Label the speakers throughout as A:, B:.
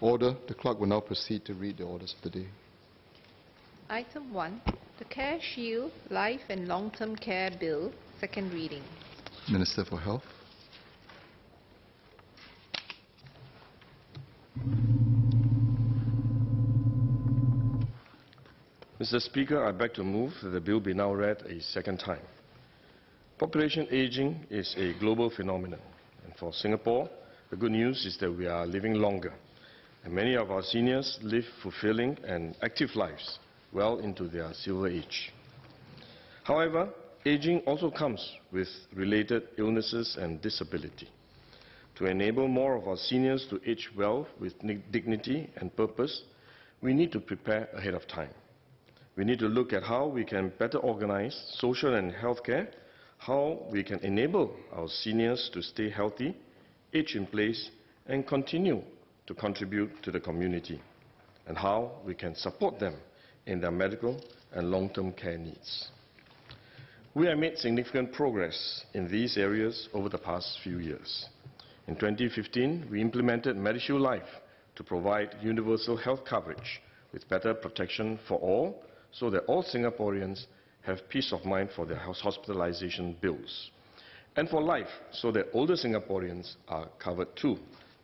A: Order. The clerk will now proceed to read the orders of the day.
B: Item 1, the CareShield Life and Long-Term Care Bill, second reading.
A: Minister for Health.
C: Mr. Speaker, I beg to move that the bill be now read a second time. Population aging is a global phenomenon, and for Singapore, the good news is that we are living longer, and many of our seniors live fulfilling and active lives well into their silver age. However, aging also comes with related illnesses and disability. To enable more of our seniors to age well with dignity and purpose, we need to prepare ahead of time. We need to look at how we can better organize social and health care, how we can enable our seniors to stay healthy, age in place, and continue to contribute to the community, and how we can support them in their medical and long-term care needs. We have made significant progress in these areas over the past few years. In 2015, we implemented MediShield Life to provide universal health coverage with better protection for all so that all Singaporeans have peace of mind for their hospitalization bills. And for life, so that older Singaporeans are covered too,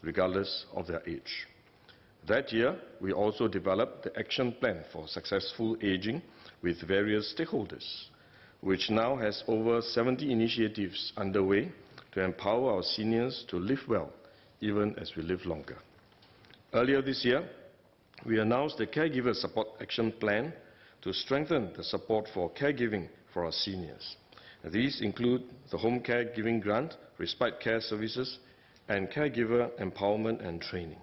C: regardless of their age. That year, we also developed the Action Plan for Successful Aging with various stakeholders, which now has over 70 initiatives underway to empower our seniors to live well, even as we live longer. Earlier this year, we announced the Caregiver Support Action Plan to strengthen the support for caregiving for our seniors. These include the Home Care Giving Grant, Respite Care Services, and Caregiver Empowerment and Training.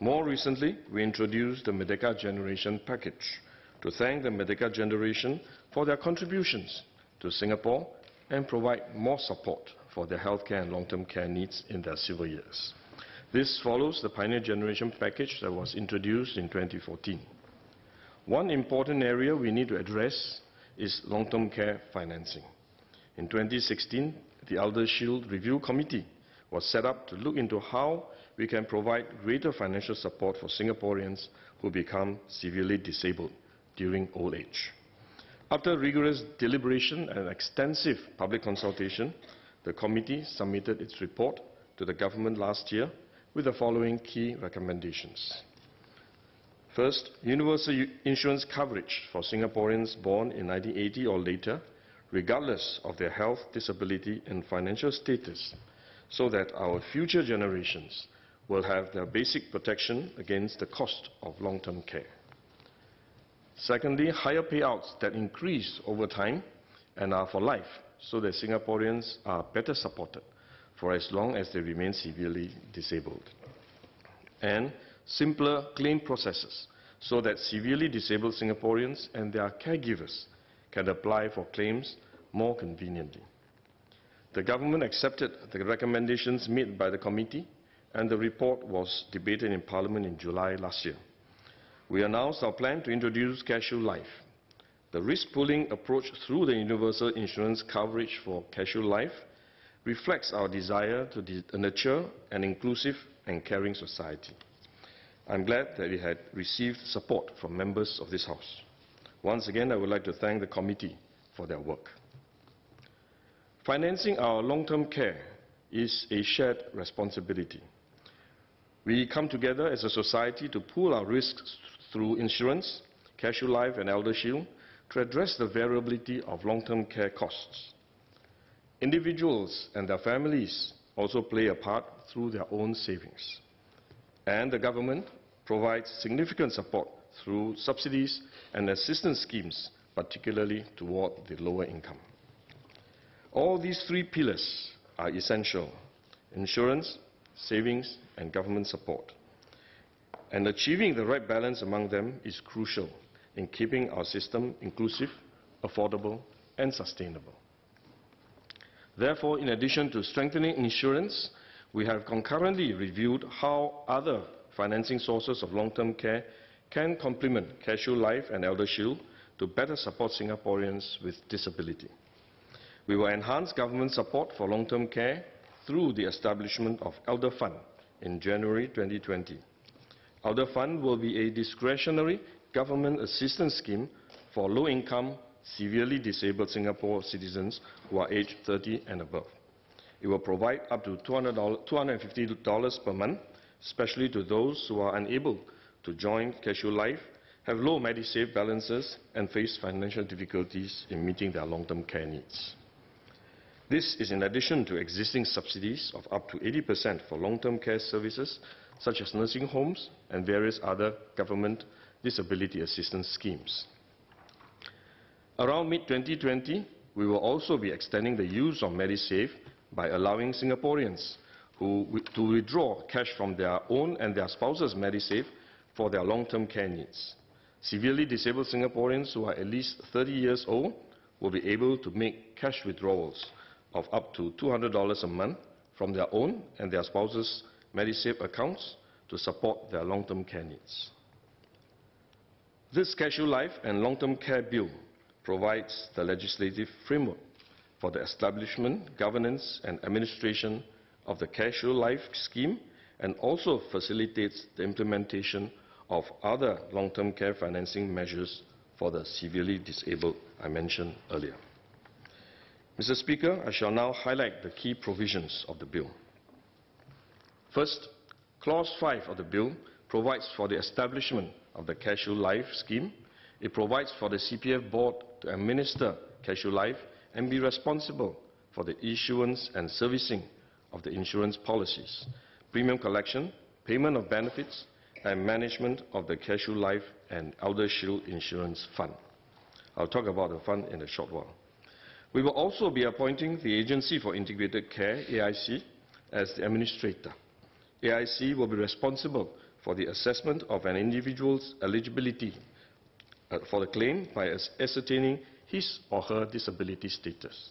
C: More recently, we introduced the Merdeka Generation Package to thank the Merdeka generation for their contributions to Singapore and provide more support for their healthcare and long-term care needs in their civil years. This follows the Pioneer Generation Package that was introduced in 2014. One important area we need to address is long-term care financing. In 2016, the ElderShield Review Committee was set up to look into how we can provide greater financial support for Singaporeans who become severely disabled during old age. After rigorous deliberation and extensive public consultation, the committee submitted its report to the government last year with the following key recommendations. First, universal insurance coverage for Singaporeans born in 1980 or later, regardless of their health, disability and financial status, so that our future generations will have their basic protection against the cost of long-term care. Secondly, higher payouts that increase over time and are for life so that Singaporeans are better supported for as long as they remain severely disabled. And simpler claim processes so that severely disabled Singaporeans and their caregivers can apply for claims more conveniently. The government accepted the recommendations made by the committee and the report was debated in Parliament in July last year. We announced our plan to introduce CareShield Life. The risk-pooling approach through the universal insurance coverage for CareShield Life reflects our desire to nurture an inclusive and caring society. I'm glad that we had received support from members of this House. Once again, I would like to thank the committee for their work. Financing our long-term care is a shared responsibility. We come together as a society to pool our risks through insurance, CareShield Life and elder ElderShield to address the variability of long-term care costs. Individuals and their families also play a part through their own savings. And the government provides significant support through subsidies and assistance schemes, particularly toward the lower income. All these three pillars are essential. Insurance, savings and government support. And achieving the right balance among them is crucial in keeping our system inclusive, affordable and sustainable. Therefore, in addition to strengthening insurance, we have concurrently reviewed how other financing sources of long-term care can complement CareShield Life and ElderShield to better support Singaporeans with disability. We will enhance government support for long-term care through the establishment of Elder Fund in January 2020. Elder Fund will be a discretionary government assistance scheme for low-income, severely disabled Singapore citizens who are aged 30 and above. It will provide up to $200 $250 per month, especially to those who are unable to join CareShield Life, have low Medisave balances, and face financial difficulties in meeting their long-term care needs. This is in addition to existing subsidies of up to 80% for long-term care services, such as nursing homes and various other government disability assistance schemes. Around mid-2020, we will also be extending the use of Medisave by allowing Singaporeans who, to withdraw cash from their own and their spouse's Medisave for their long-term care needs. Severely disabled Singaporeans who are at least 30 years old will be able to make cash withdrawals of up to $200 a month from their own and their spouse's Medisave accounts to support their long-term care needs. This CareShield Life and Long-Term Care Bill provides the legislative framework for the establishment, governance and administration of the CareShield Life scheme and also facilitates the implementation of other long-term care financing measures for the severely disabled I mentioned earlier. Mr. Speaker, I shall now highlight the key provisions of the bill. First, Clause 5 of the bill provides for the establishment of the CareShield Life scheme. It provides for the CPF board to administer CareShield Life and be responsible for the issuance and servicing of the insurance policies, premium collection, payment of benefits, and management of the CareShield Life and ElderShield Insurance Fund. I'll talk about the fund in a short while. We will also be appointing the Agency for Integrated Care, AIC, as the administrator. AIC will be responsible for the assessment of an individual's eligibility uh, for the claim by ascertaining his or her disability status.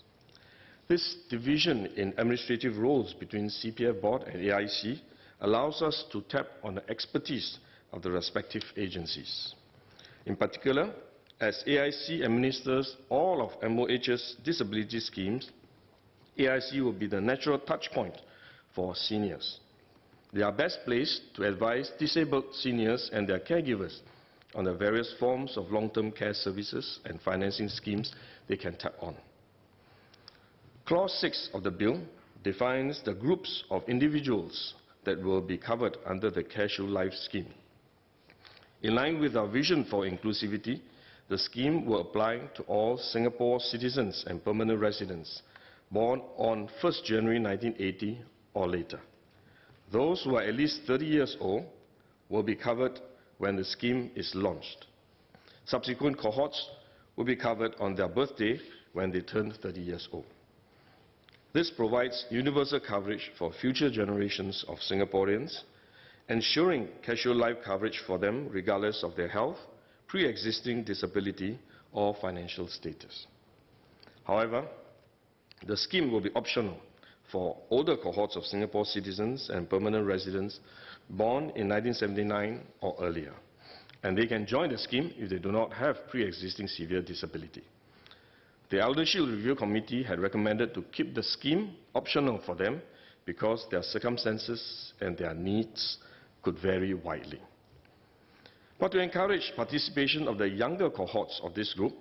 C: This division in administrative roles between CPF Board and AIC allows us to tap on the expertise of the respective agencies. In particular, as AIC administers all of MOH's disability schemes, AIC will be the natural touchpoint for seniors. They are best placed to advise disabled seniors and their caregivers on the various forms of long-term care services and financing schemes they can tap on. Clause 6 of the bill defines the groups of individuals that will be covered under the CareShield Life scheme. In line with our vision for inclusivity, the scheme will apply to all Singapore citizens and permanent residents born on 1st January 1980 or later. Those who are at least 30 years old will be covered when the scheme is launched. Subsequent cohorts will be covered on their birthday when they turn 30 years old. This provides universal coverage for future generations of Singaporeans, ensuring CareShield Life coverage for them regardless of their health, pre-existing disability or financial status. However, the scheme will be optional for older cohorts of Singapore citizens and permanent residents born in 1979 or earlier, and they can join the scheme if they do not have pre-existing severe disability. The ElderShield Review Committee had recommended to keep the scheme optional for them because their circumstances and their needs could vary widely. But to encourage participation of the younger cohorts of this group,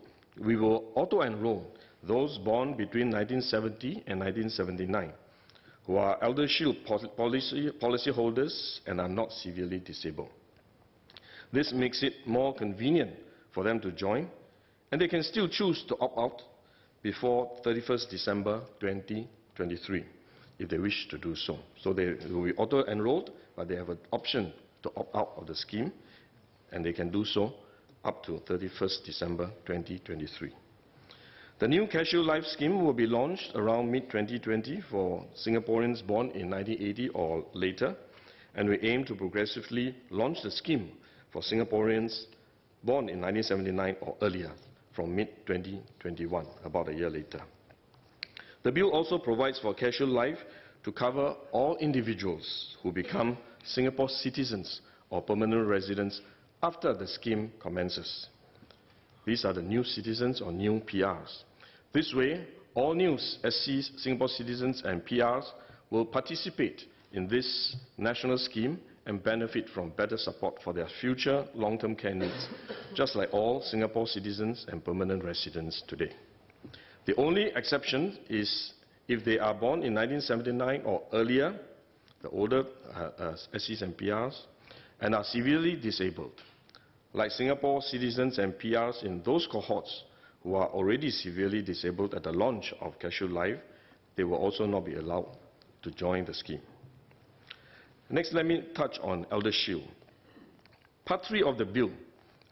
C: we will auto-enroll those born between 1970 and 1979 who are ElderShield policy, policy holders and are not severely disabled. This makes it more convenient for them to join, and they can still choose to opt out before 31st December 2023 if they wish to do so. So they will be auto-enrolled, but they have an option to opt out of the scheme, and they can do so up to 31st December 2023. The new CareShield Life scheme will be launched around mid-2020 for Singaporeans born in 1980 or later, and we aim to progressively launch the scheme for Singaporeans born in 1979 or earlier from mid-2021, about a year later. The bill also provides for CareShield Life to cover all individuals who become Singapore citizens or permanent residents after the scheme commences. These are the new citizens or new PRs. This way, all new SC Singapore citizens and PRs will participate in this national scheme and benefit from better support for their future long-term care needs, just like all Singapore citizens and permanent residents today. The only exception is if they are born in 1979 or earlier, the older uh, uh, SCs and PRs, and are severely disabled. Like Singapore citizens and PRs in those cohorts who are already severely disabled at the launch of CareShield Life, they will also not be allowed to join the scheme. Next, let me touch on ElderShield. Part 3 of the bill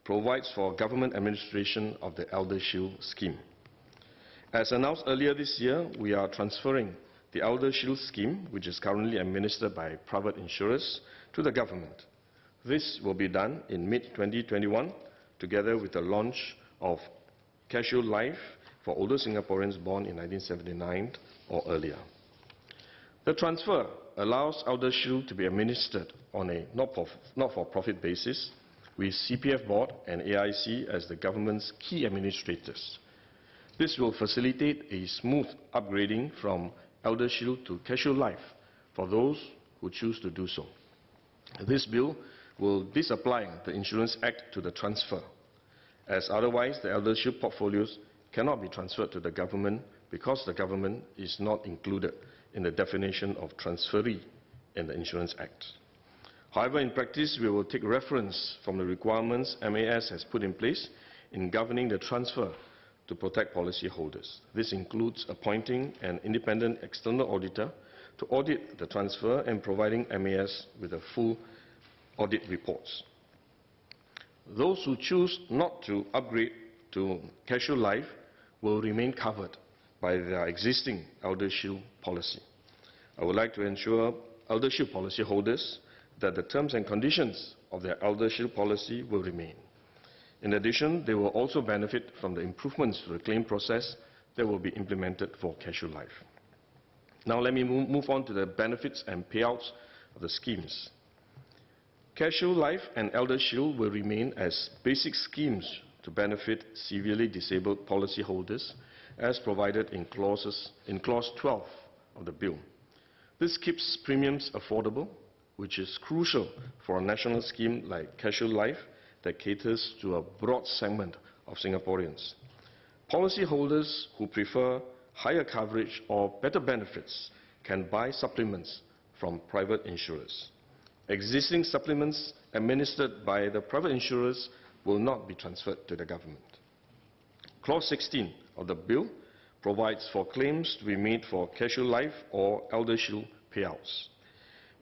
C: provides for government administration of the ElderShield scheme. As announced earlier this year, we are transferring the ElderShield scheme, which is currently administered by private insurers, to the government. This will be done in mid-2021, together with the launch of CareShield Life for older Singaporeans born in 1979 or earlier. The transfer allows ElderShield to be administered on a not-for-profit basis, with CPF Board and AIC as the government's key administrators. This will facilitate a smooth upgrading from ElderShield to CareShield Life for those who choose to do so. This bill will disapply the Insurance Act to the transfer, as otherwise the ElderShield portfolios cannot be transferred to the government because the government is not included in the definition of transferee in the Insurance Act. However, in practice, we will take reference from the requirements MAS has put in place in governing the transfer to protect policyholders. This includes appointing an independent external auditor to audit the transfer and providing MAS with a full audit reports. Those who choose not to upgrade to CareShield Life will remain covered by their existing ElderShield policy. I would like to ensure ElderShield policyholders that the terms and conditions of their ElderShield policy will remain. In addition, they will also benefit from the improvements to the claim process that will be implemented for CareShield Life. Now let me move on to the benefits and payouts of the schemes. CareShield Life and ElderShield will remain as basic schemes to benefit severely disabled policyholders as provided in, clauses, in Clause 12 of the bill. This keeps premiums affordable, which is crucial for a national scheme like CareShield Life that caters to a broad segment of Singaporeans. Policyholders who prefer higher coverage or better benefits can buy supplements from private insurers. Existing supplements administered by the private insurers will not be transferred to the government. Clause 16 of the bill provides for claims to be made for CareShield Life or ElderShield payouts.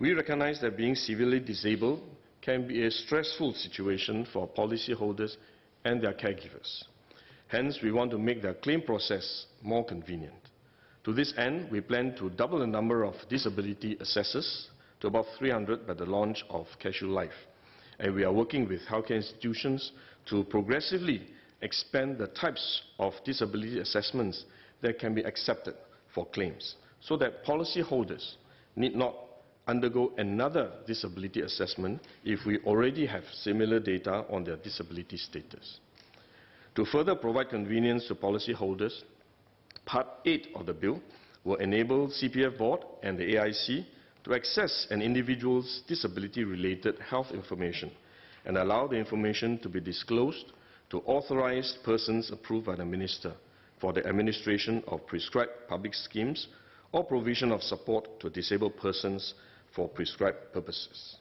C: We recognize that being severely disabled can be a stressful situation for policyholders and their caregivers. Hence, we want to make the claim process more convenient. To this end, we plan to double the number of disability assessors to about 300 by the launch of CareShield Life. And we are working with healthcare institutions to progressively expand the types of disability assessments that can be accepted for claims so that policyholders need not undergo another disability assessment if we already have similar data on their disability status. To further provide convenience to policyholders, Part 8 of the bill will enable CPF Board and the AIC to access an individual's disability-related health information and allow the information to be disclosed to authorized persons approved by the Minister for the administration of prescribed public schemes or provision of support to disabled persons for prescribed purposes.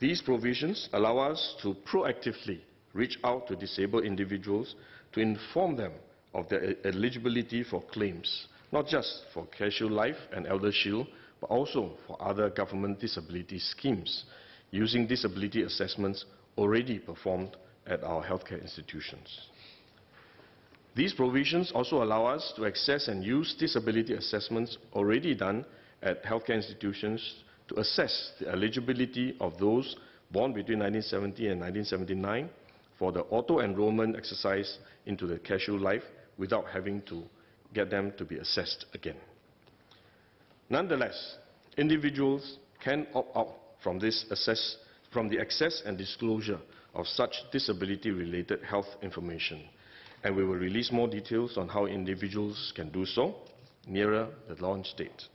C: These provisions allow us to proactively reach out to disabled individuals to inform them of their eligibility for claims, not just for CareShield Life and ElderShield, but also for other government disability schemes, using disability assessments already performed at our healthcare institutions. These provisions also allow us to access and use disability assessments already done at healthcare institutions to assess the eligibility of those born between 1970 and 1979 for the auto-enrollment exercise into the CareShield Life without having to get them to be assessed again. Nonetheless, individuals can opt out from, this assess, from the access and disclosure of such disability-related health information, and we will release more details on how individuals can do so nearer the launch date.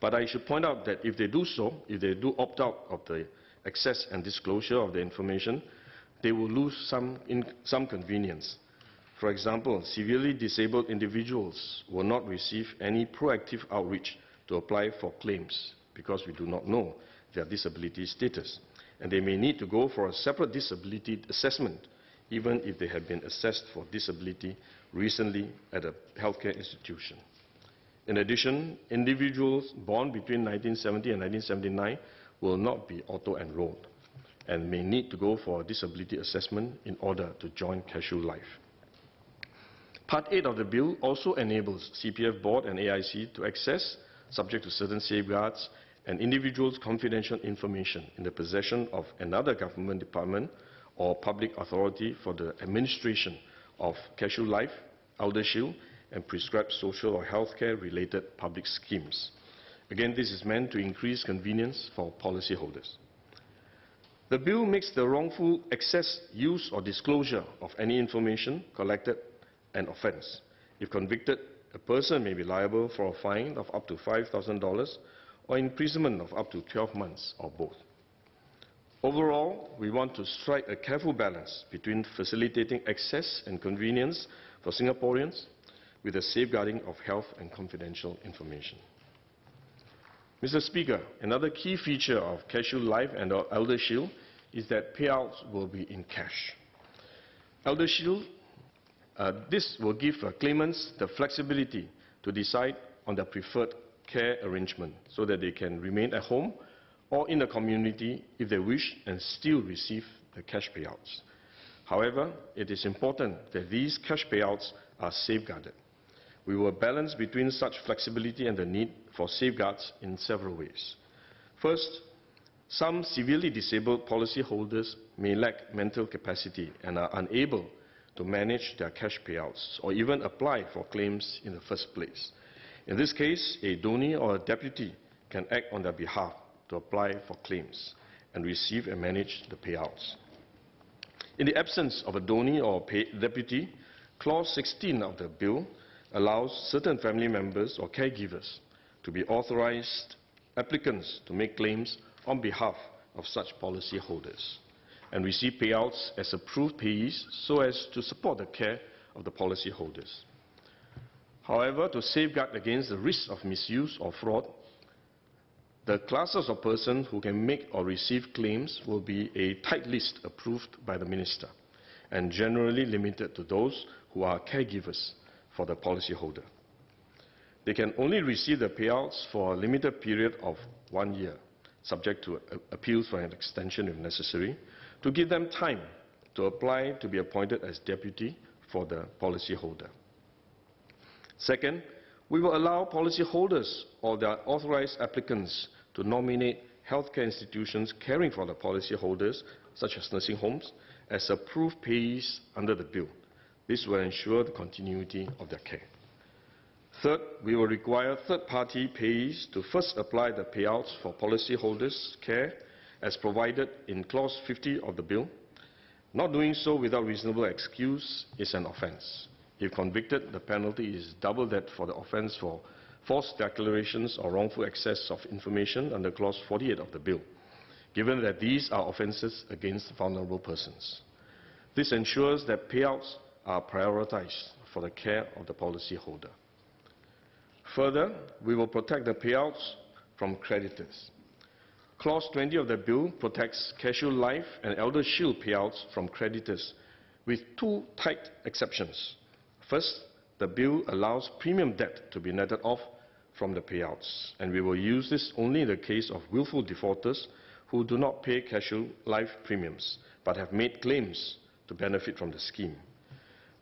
C: But I should point out that if they do so, if they do opt out of the access and disclosure of the information, they will lose some, in, some convenience. For example, severely disabled individuals will not receive any proactive outreach to apply for claims because we do not know their disability status. And they may need to go for a separate disability assessment even if they have been assessed for disability recently at a healthcare institution. In addition, individuals born between 1970 and 1979 will not be auto-enrolled and may need to go for a disability assessment in order to join CareShield Life. Part 8 of the bill also enables CPF Board and AIC to access, subject to certain safeguards, an individual's confidential information in the possession of another government department or public authority for the administration of CareShield Life, ElderShield, and prescribed social or healthcare related public schemes. Again, this is meant to increase convenience for policyholders. The bill makes the wrongful access, use, or disclosure of any information collected an offence. If convicted, a person may be liable for a fine of up to $5,000 or imprisonment of up to 12 months or both. Overall, we want to strike a careful balance between facilitating access and convenience for Singaporeans with the safeguarding of health and confidential information. Mr. Speaker, another key feature of CareShield Life and ElderShield is that payouts will be in cash. ElderShield, uh, this will give uh, claimants the flexibility to decide on their preferred care arrangement so that they can remain at home or in the community if they wish and still receive the cash payouts. However, it is important that these cash payouts are safeguarded. We will balance between such flexibility and the need for safeguards in several ways. First, some severely disabled policyholders may lack mental capacity and are unable to manage their cash payouts or even apply for claims in the first place. In this case, a donee or a deputy can act on their behalf to apply for claims and receive and manage the payouts. In the absence of a donee or a deputy, Clause 16 of the bill allows certain family members or caregivers to be authorized applicants to make claims on behalf of such policyholders and receive payouts as approved payees so as to support the care of the policyholders. However, to safeguard against the risk of misuse or fraud, the classes of persons who can make or receive claims will be a tight list approved by the minister and generally limited to those who are caregivers for the policyholder. They can only receive the payouts for a limited period of one year, subject to appeals for an extension if necessary, to give them time to apply to be appointed as deputy for the policyholder. Second, we will allow policyholders or their authorized applicants to nominate healthcare institutions caring for the policyholders, such as nursing homes, as approved payees under the bill. This will ensure the continuity of their care. Third, we will require third-party payees to first apply the payouts for policyholders' care as provided in Clause 50 of the bill. Not doing so without reasonable excuse is an offence. If convicted, the penalty is double that for the offence for false declarations or wrongful access of information under Clause 48 of the bill, given that these are offences against vulnerable persons. This ensures that payouts are prioritized for the care of the policyholder. Further, we will protect the payouts from creditors. Clause 20 of the bill protects CareShield Life and ElderShield payouts from creditors with two tight exceptions. First, the bill allows premium debt to be netted off from the payouts, and we will use this only in the case of willful defaulters who do not pay CareShield Life premiums but have made claims to benefit from the scheme.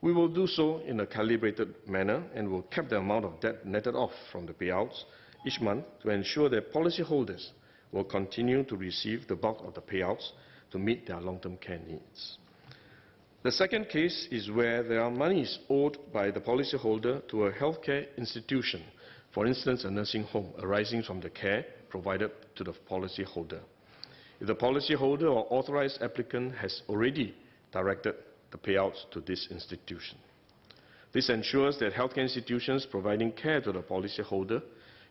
C: We will do so in a calibrated manner and will cap the amount of debt netted off from the payouts each month to ensure that policyholders will continue to receive the bulk of the payouts to meet their long-term care needs. The second case is where there are monies owed by the policyholder to a healthcare institution, for instance, a nursing home, arising from the care provided to the policyholder. If the policyholder or authorized applicant has already directed the payouts to this institution. This ensures that healthcare institutions providing care to the policyholder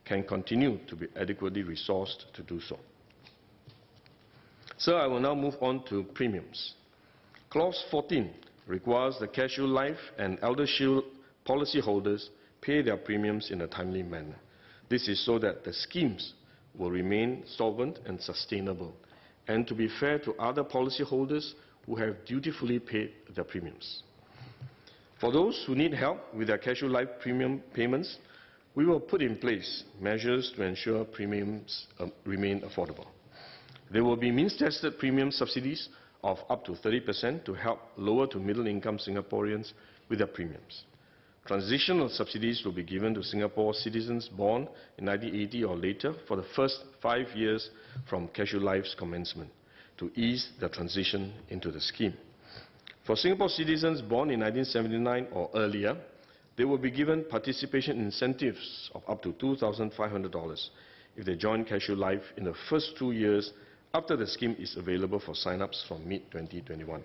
C: can continue to be adequately resourced to do so. So I will now move on to premiums. Clause 14 requires the CareShield Life and ElderShield policyholders pay their premiums in a timely manner. This is so that the schemes will remain solvent and sustainable, and to be fair to other policyholders who have dutifully paid their premiums. For those who need help with their CareShield Life premium payments, we will put in place measures to ensure premiums uh, remain affordable. There will be means-tested premium subsidies of up to 30% to help lower to middle-income Singaporeans with their premiums. Transitional subsidies will be given to Singapore citizens born in 1980 or later for the first five years from CareShield Life's commencement to ease the transition into the scheme. For Singapore citizens born in 1979 or earlier, they will be given participation incentives of up to $2,500 if they join CareShield Life in the first two years after the scheme is available for sign-ups from mid-2021.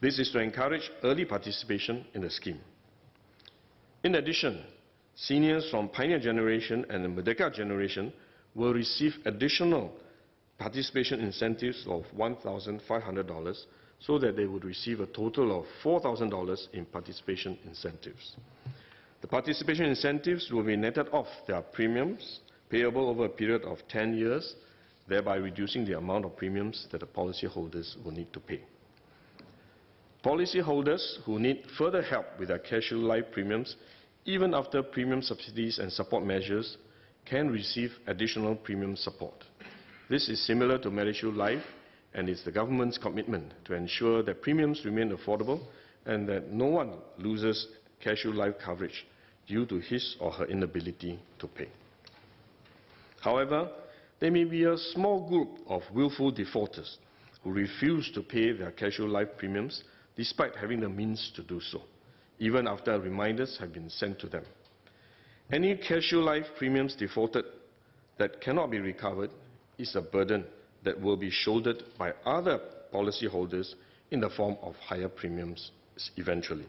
C: This is to encourage early participation in the scheme. In addition, seniors from Pioneer Generation and the Merdeka Generation will receive additional participation incentives of $1,500 so that they would receive a total of $4,000 in participation incentives. The participation incentives will be netted off their premiums payable over a period of 10 years, thereby reducing the amount of premiums that the policyholders will need to pay. Policyholders who need further help with their CareShield Life premiums, even after premium subsidies and support measures, can receive additional premium support. This is similar to MediShield Life and it's the government's commitment to ensure that premiums remain affordable and that no one loses CareShield Life coverage due to his or her inability to pay. However, there may be a small group of willful defaulters who refuse to pay their CareShield Life premiums despite having the means to do so, even after reminders have been sent to them. Any CareShield Life premiums defaulted that cannot be recovered is a burden that will be shouldered by other policyholders in the form of higher premiums eventually.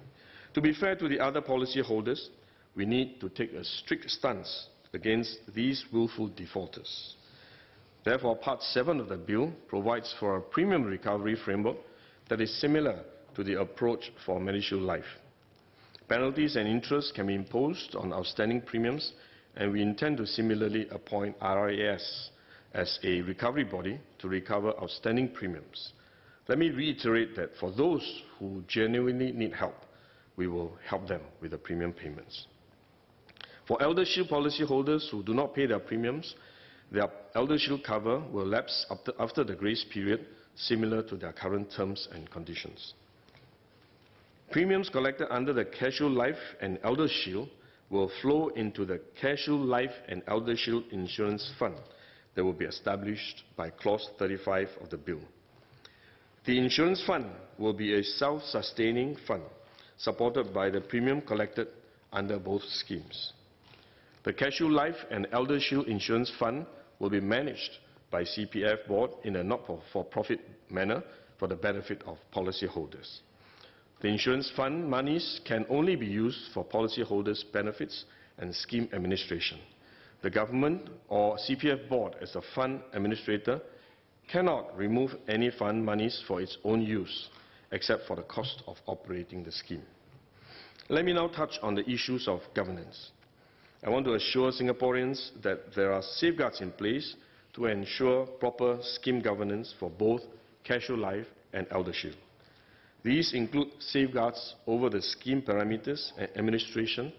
C: To be fair to the other policyholders, we need to take a strict stance against these willful defaulters. Therefore, Part 7 of the bill provides for a premium recovery framework that is similar to the approach for MediShield Life. Penalties and interest can be imposed on outstanding premiums, and we intend to similarly appoint RIS as a recovery body to recover outstanding premiums. Let me reiterate that for those who genuinely need help, we will help them with the premium payments. For ElderShield policyholders who do not pay their premiums, their ElderShield cover will lapse after, the grace period, similar to their current terms and conditions. Premiums collected under the CareShield Life and ElderShield will flow into the CareShield Life and ElderShield Insurance Fund that will be established by Clause 35 of the bill. The insurance fund will be a self-sustaining fund supported by the premium collected under both schemes. The CareShield Life and ElderShield Insurance Fund will be managed by CPF Board in a not-for-profit manner for the benefit of policyholders. The insurance fund monies can only be used for policyholders' benefits and scheme administration. The government or CPF board as a fund administrator cannot remove any fund monies for its own use except for the cost of operating the scheme. Let me now touch on the issues of governance. I want to assure Singaporeans that there are safeguards in place to ensure proper scheme governance for both CareShield Life and ElderShield. These include safeguards over the scheme parameters and administration,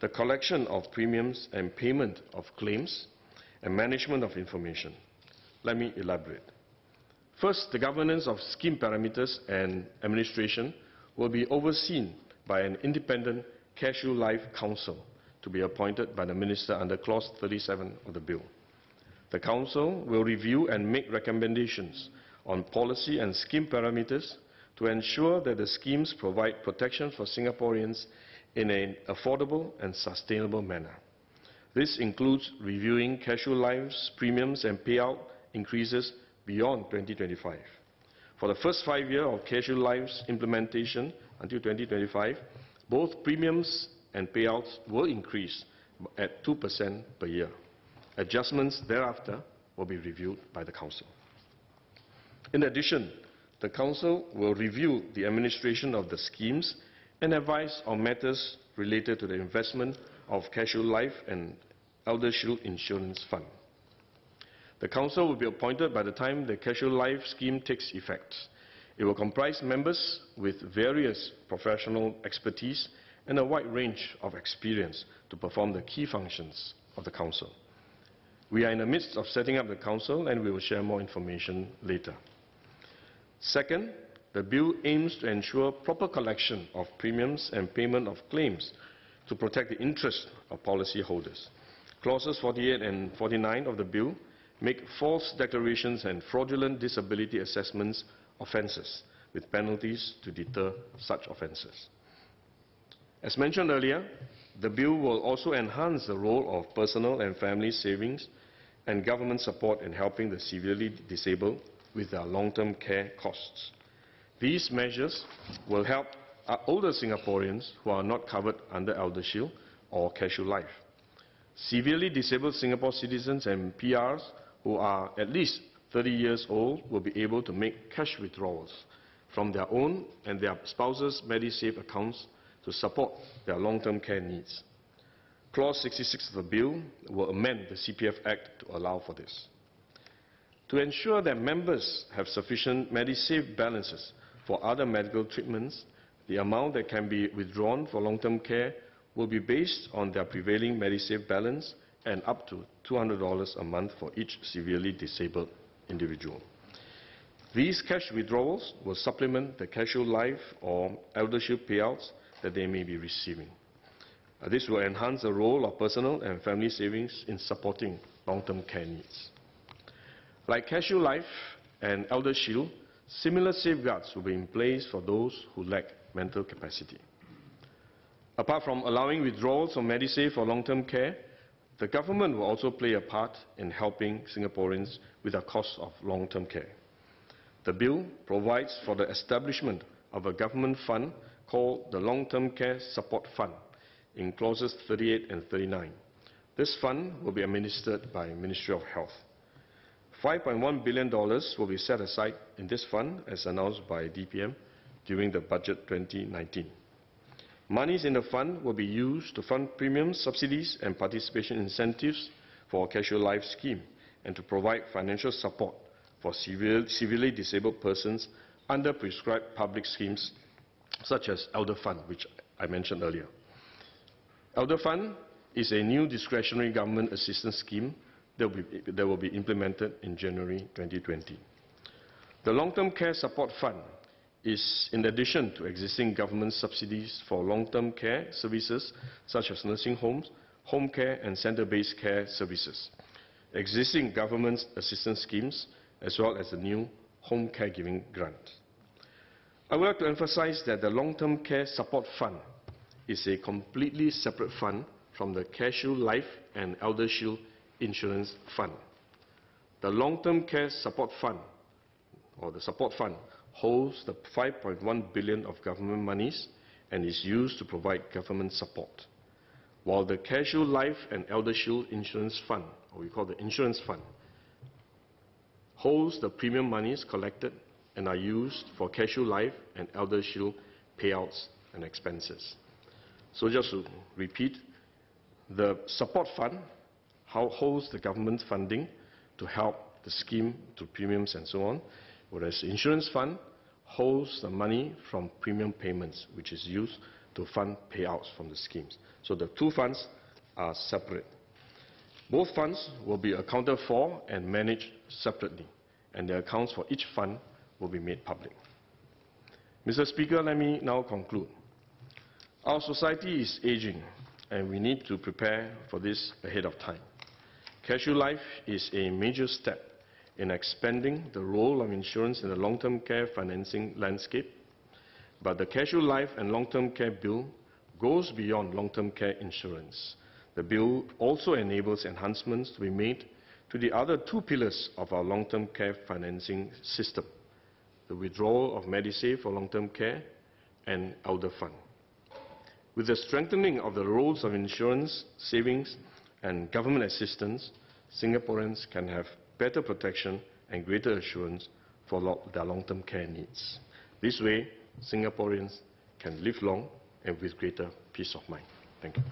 C: the collection of premiums and payment of claims, and management of information. Let me elaborate. First, the governance of scheme parameters and administration will be overseen by an independent CareShield Life Council to be appointed by the Minister under Clause 37 of the Bill. The Council will review and make recommendations on policy and scheme parameters to ensure that the schemes provide protection for Singaporeans in an affordable and sustainable manner. This includes reviewing CareShield Life's premiums and payout increases beyond 2025. For the first five years of CareShield Life's implementation until 2025, both premiums and payouts will increase at 2% per year. Adjustments thereafter will be reviewed by the Council. In addition, the Council will review the administration of the schemes and advise on matters related to the investment of CareShield Life and ElderShield Insurance Fund. The Council will be appointed by the time the CareShield Life scheme takes effect. It will comprise members with various professional expertise and a wide range of experience to perform the key functions of the Council. We are in the midst of setting up the Council and we will share more information later. Second, the bill aims to ensure proper collection of premiums and payment of claims to protect the interests of policyholders. Clauses 48 and 49 of the bill make false declarations and fraudulent disability assessments offences, with penalties to deter such offences. As mentioned earlier, the bill will also enhance the role of personal and family savings and government support in helping the severely disabled with their long-term care costs. These measures will help older Singaporeans who are not covered under ElderShield or CareShield Life. Severely disabled Singapore citizens and PRs who are at least 30 years old will be able to make cash withdrawals from their own and their spouses' MediSave accounts to support their long-term care needs. Clause 66 of the bill will amend the CPF Act to allow for this. To ensure that members have sufficient MediSave balances for other medical treatments, the amount that can be withdrawn for long-term care will be based on their prevailing MediSave balance and up to $200 a month for each severely disabled individual. These cash withdrawals will supplement the CareShield Life or ElderShield payouts that they may be receiving. Uh, This will enhance the role of personal and family savings in supporting long-term care needs. Like CareShield Life and ElderShield, similar safeguards will be in place for those who lack mental capacity. Apart from allowing withdrawals from MediSave for long-term care, the government will also play a part in helping Singaporeans with the cost of long-term care. The bill provides for the establishment of a government fund called the Long-Term Care Support Fund in clauses 38 and 39. This fund will be administered by Ministry of Health. $5.1 billion will be set aside in this fund as announced by DPM during the budget 2019. Monies in the fund will be used to fund premiums, subsidies and participation incentives for our CareShield Life scheme and to provide financial support for severely disabled persons under prescribed public schemes such as Elder Fund, which I mentioned earlier. Elder Fund is a new discretionary government assistance scheme that will be, that will be implemented in January 2020. The Long-Term Care Support Fund is in addition to existing government subsidies for long-term care services such as nursing homes, home care and center-based care services, existing government assistance schemes, as well as the new home caregiving grant. I would like to emphasize that the Long-Term Care Support Fund is a completely separate fund from the CareShield Life and ElderShield Insurance Fund. The Long-Term Care Support Fund, or the Support Fund, holds the 5.1 billion of government monies and is used to provide government support. While the CareShield Life and ElderShield Insurance Fund, or we call the Insurance Fund, holds the premium monies collected and are used for CareShield Life and ElderShield payouts and expenses. So just to repeat, the support fund holds the government funding to help the scheme to premiums and so on, whereas the insurance fund holds the money from premium payments, which is used to fund payouts from the schemes. So the two funds are separate. Both funds will be accounted for and managed separately, and the accounts for each fund will be made public. Mr. Speaker, let me now conclude. Our society is aging, and we need to prepare for this ahead of time. CareShield Life is a major step in expanding the role of insurance in the long-term care financing landscape, but the CareShield Life and Long-Term Care Bill goes beyond long-term care insurance. The bill also enables enhancements to be made to the other two pillars of our long-term care financing system, the withdrawal of Medisave for long-term care and Elder Fund. With the strengthening of the roles of insurance, savings and government assistance, Singaporeans can have better protection and greater assurance for their long-term care needs. This way, Singaporeans can live long and with greater peace of mind. Thank you.